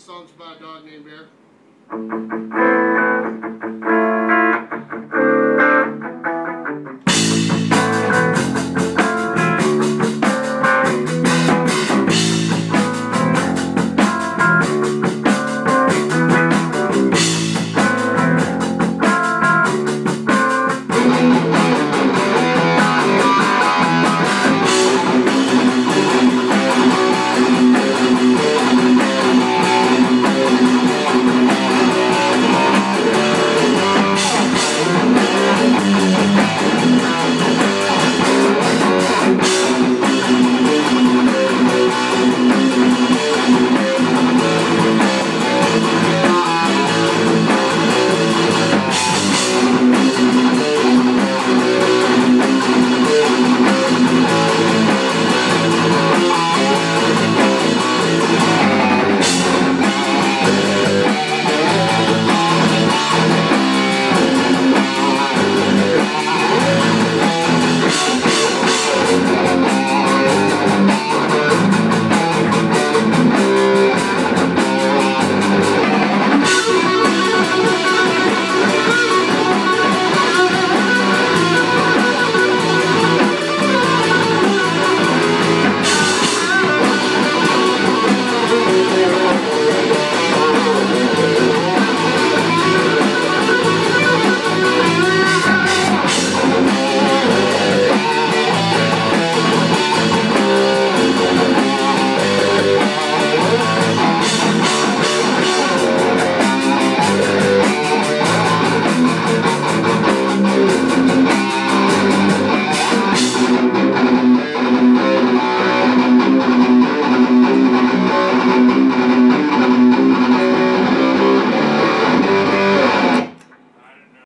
song's about a dog named Bear.